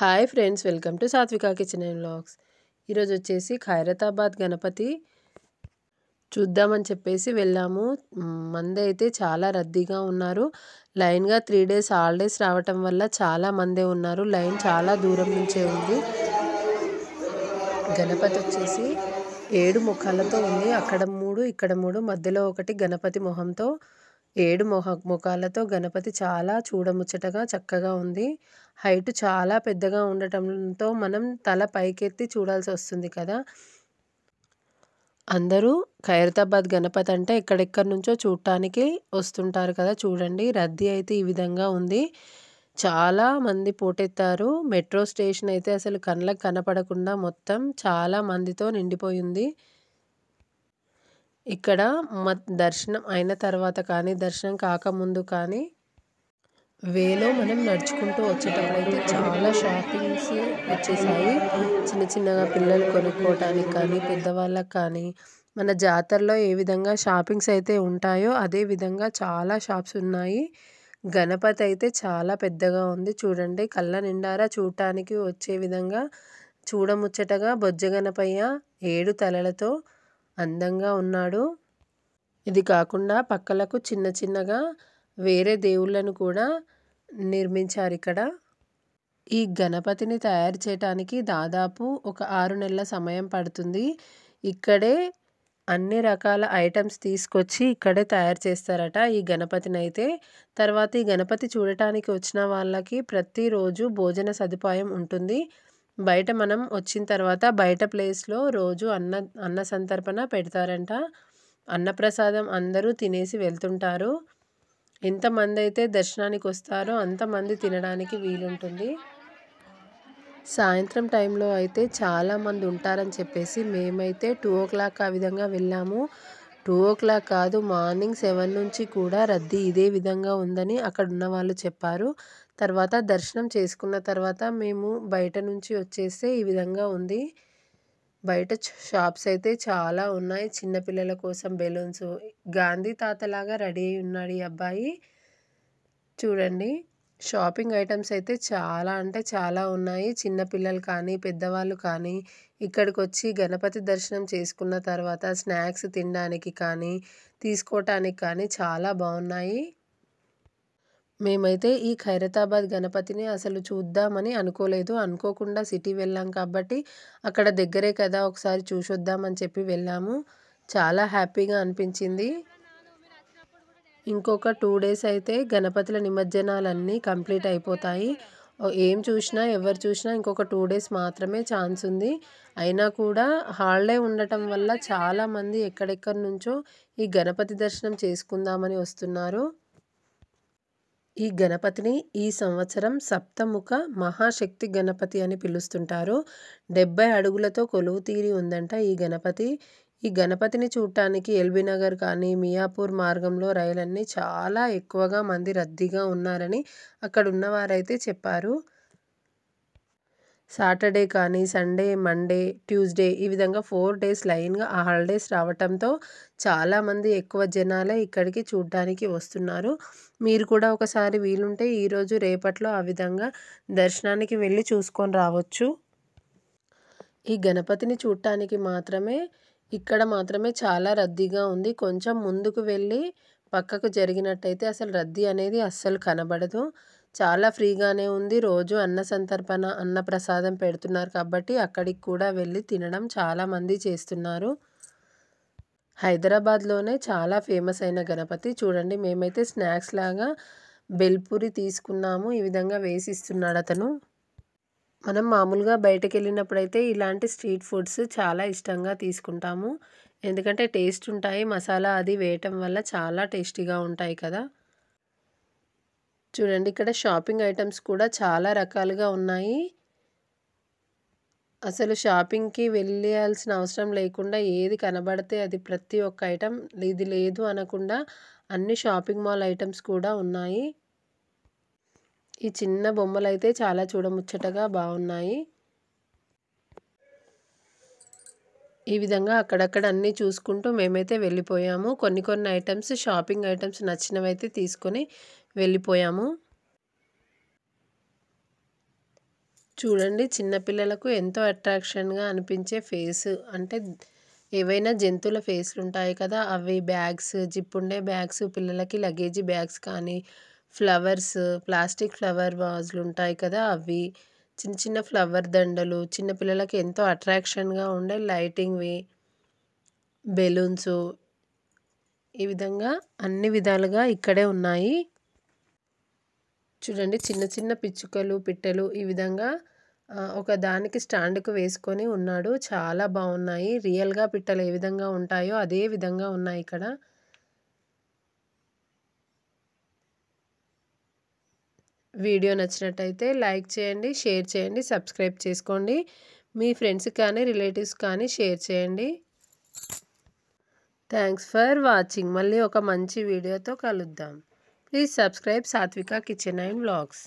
Hi friends welcome to Satvika kitchen and vlogs. ఈరోజు వచ్చేసి ఖైరతాబాద్ గణపతి చూద్దామని చెప్పేసి వెళ్ళాము. మంది అయితే చాలా రద్దీగా ఉన్నారు. లైన్గా త్రీ డేస్ హాలిడేస్ రావటం వల్ల చాలా మందే ఉన్నారు. లైన్ చాలా దూరం నుంచే ఉంది. గణపతి వచ్చేసి ఏడు ముఖాలతో ఉంది. అక్కడ మూడు ఇక్కడ మూడు మధ్యలో ఒకటి గణపతి మొహంతో ఏడు మొహ ముఖాలతో గణపతి చాలా చూడముచ్చటగా చక్కగా ఉంది. హైట్ చాలా పెద్దగా ఉండటంతో మనం తల పైకెత్తి చూడాల్సి వస్తుంది కదా! అందరూ ఖైరతాబాద్ గణపతి అంటే ఎక్కడెక్కడి నుంచో చూడటానికి వస్తుంటారు కదా! చూడండి రద్దీ అయితే ఈ విధంగా ఉంది. చాలా మంది పోటెత్తారు. మెట్రో స్టేషన్ అయితే అసలు కళ్ళకు కనపడకుండా మొత్తం చాలా మందితో నిండిపోయింది. ఇక్కడ మ దర్శనం అయిన తర్వాత కానీ దర్శనం కాకముందు కానీ వేలో మనం నడుచుకుంటూ వచ్చేటప్పుడైతే చాలా షాపింగ్స్ వచ్చేసాయి. చిన్న చిన్నగా పిల్లలు కొనుక్కోవటానికి కానీ పెద్దవాళ్ళకి కానీ. మన జాతరలో ఏ విధంగా షాపింగ్స్ అయితే ఉంటాయో అదే విధంగా చాలా షాప్స్ ఉన్నాయి. గణపతి అయితే చాలా పెద్దగా ఉంది. చూడండి కళ్ళ నిండారా చూడటానికి వచ్చే విధంగా చూడముచ్చటగా బొజ్జ గణపయ్య ఏడు తలలతో అందంగా ఉన్నాడు. ఇది కాకుండా పక్కలకు చిన్న చిన్నగా వేరే దేవుళ్ళను కూడా నిర్మించారు ఇక్కడ. ఈ గణపతిని తయారు చేయటానికి దాదాపు ఒక ఆరు నెలల సమయం పడుతుంది. ఇక్కడే అన్ని రకాల ఐటమ్స్ తీసుకొచ్చి ఇక్కడే తయారు చేస్తారట ఈ గణపతిని అయితే తర్వాత ఈ గణపతి చూడటానికి వచ్చిన వాళ్ళకి ప్రతిరోజు భోజన సదుపాయం ఉంటుంది. బయట మనం వచ్చిన తర్వాత బయట ప్లేస్లో రోజు అన్న అన్న సంతర్పణ పెడతారంట. అన్నప్రసాదం అందరూ తినేసి వెళ్తుంటారు. ఎంతమంది అయితే దర్శనానికి వస్తారో అంతమంది తినడానికి వీలుంటుంది. సాయంత్రం టైంలో అయితే చాలామంది ఉంటారని చెప్పేసి మేమైతే టూ ఓ క్లాక్ ఆ విధంగా వెళ్ళాము. టూ ఓ క్లాక్ కాదు మార్నింగ్ సెవెన్ నుంచి కూడా రద్దీ ఇదే విధంగా ఉందని అక్కడ ఉన్న వాళ్ళు చెప్పారు. తర్వాత దర్శనం చేసుకున్న తర్వాత మేము బయట నుంచి వచ్చేస్తే ఈ విధంగా ఉంది. బయట షాప్స్ అయితే చాలా ఉన్నాయి. చిన్నపిల్లల కోసం బెలూన్స్. గాంధీ తాతలాగా రెడీ అయి ఉన్నాడు ఈ అబ్బాయి. చూడండి షాపింగ్ ఐటమ్స్ అయితే చాలా అంటే చాలా ఉన్నాయి. చిన్నపిల్లలు కానీ పెద్దవాళ్ళు కానీ ఇక్కడికి వచ్చి గణపతి దర్శనం చేసుకున్న తర్వాత స్నాక్స్ తినడానికి కానీ తీసుకోవటానికి కానీ చాలా బాగున్నాయి. మేమైతే ఈ ఖైరతాబాద్ గణపతిని అసలు చూద్దామని అనుకోలేదు. అనుకోకుండా సిటీ వెళ్ళాం కాబట్టి అక్కడ దగ్గరే కదా ఒకసారి చూసొద్దామని చెప్పి వెళ్ళాము. చాలా హ్యాపీగా అనిపించింది. ఇంకొక టూ డేస్ అయితే గణపతుల నిమజ్జనాలన్నీ కంప్లీట్ అయిపోతాయి. ఏం చూసినా ఎవరు చూసినా ఇంకొక టూ డేస్ మాత్రమే ఛాన్స్ ఉంది. అయినా కూడా హాలిడే ఉండటం వల్ల చాలామంది ఎక్కడెక్కడి నుంచో ఈ గణపతి దర్శనం చేసుకుందామని వస్తున్నారు. ఈ గణపతిని ఈ సంవత్సరం సప్తముఖ మహాశక్తి గణపతి అని పిలుస్తుంటారు. డెబ్బై అడుగులతో కొలువు తీరి ఉందంట ఈ గణపతి. ఈ గణపతిని చూడటానికి ఎల్బీ నగర్ కానీ మియాపూర్ మార్గంలో రైలన్నీ చాలా ఎక్కువగా మంది రద్దీగా ఉన్నారని అక్కడ ఉన్నవారైతే చెప్పారు. సాటర్డే కానీ సండే మండే ట్యూస్డే ఈ విధంగా ఫోర్ డేస్ లైన్గా ఆ హాలిడేస్ రావటంతో చాలామంది ఎక్కువ జనాలే ఇక్కడికి చూడడానికి వస్తున్నారు. మీరు కూడా ఒకసారి వీలుంటే ఈరోజు రేపట్లో ఆ విధంగా దర్శనానికి వెళ్ళి చూసుకొని రావచ్చు. ఈ గణపతిని చూడటానికి మాత్రమే ఇక్కడ మాత్రమే చాలా రద్దీగా ఉంది. కొంచెం ముందుకు వెళ్ళి పక్కకు జరిగినట్టయితే అసలు రద్దీ అనేది అస్సలు కనబడదు. చాలా ఫ్రీగానే ఉంది. రోజు అన్న సంతర్పణ అన్న ప్రసాదం పెడుతున్నారు కాబట్టి అక్కడికి కూడా వెళ్ళి తినడం చాలామంది చేస్తున్నారు. హైదరాబాద్లోనే చాలా ఫేమస్ అయిన గణపతి. చూడండి మేమైతే స్నాక్స్ లాగా బెల్పూరి తీసుకున్నాము. ఈ విధంగా వేసిస్తున్నాడు అతను. మనం మామూలుగా బయటకు వెళ్ళినప్పుడైతే ఇలాంటి స్ట్రీట్ ఫుడ్స్ చాలా ఇష్టంగా తీసుకుంటాము. ఎందుకంటే టేస్ట్ ఉంటాయి మసాలా అది వేయటం వల్ల చాలా టేస్టీగా ఉంటాయి కదా. చూడండి ఇక్కడ షాపింగ్ ఐటమ్స్ కూడా చాలా రకాలుగా ఉన్నాయి. అసలు షాపింగ్కి వెళ్ళాల్సిన అవసరం లేకుండా ఏది కనబడితే అది ప్రతి ఒక్క ఐటెం ఇది లేదు అనకుండా అన్ని షాపింగ్ మాల్ ఐటమ్స్ కూడా ఉన్నాయి. ఈ చిన్న బొమ్మలు అయితే చాలా చూడముచ్చటగా బాగున్నాయి. ఈ విధంగా అక్కడక్కడ అన్నీ చూసుకుంటూ మేమైతే వెళ్ళిపోయాము. కొన్ని కొన్ని ఐటమ్స్ షాపింగ్ ఐటమ్స్ నచ్చినవైతే తీసుకొని వెళ్ళిపోయాము. చూడండి చిన్నపిల్లలకు ఎంతో అట్రాక్షన్గా అనిపించే ఫేస్ అంటే ఏవైనా జంతువుల ఫేస్లు ఉంటాయి కదా అవి బ్యాగ్స్ జిప్ ఉండే బ్యాగ్స్ పిల్లలకి లగేజీ బ్యాగ్స్ కానీ ఫ్లవర్స్ ప్లాస్టిక్ ఫ్లవర్ వాజులు ఉంటాయి కదా అవి చిన్న చిన్న ఫ్లవర్ దండలు చిన్నపిల్లలకి ఎంతో అట్రాక్షన్గా ఉండే లైటింగ్వి బెలూన్స్ ఈ విధంగా అన్ని విధాలుగా ఇక్కడే ఉన్నాయి. చూడండి చిన్న చిన్న పిచ్చుకలు పిట్టలు ఈ విధంగా ఒక దానికి స్టాండ్కు వేసుకొని ఉన్నాడు. చాలా బాగున్నాయి. రియల్గా పిట్టలు ఏ విధంగా ఉంటాయో అదే విధంగా ఉన్నాయి ఇక్కడ. వీడియో నచ్చినట్టయితే లైక్ చేయండి షేర్ చేయండి సబ్స్క్రైబ్ చేసుకోండి. మీ ఫ్రెండ్స్ కానీ రిలేటివ్స్ కానీ షేర్ చేయండి. Thanks for watching. మళ్ళీ ఒక మంచి వీడియోతో కలుద్దాం. Please subscribe Satvika kitchen and vlogs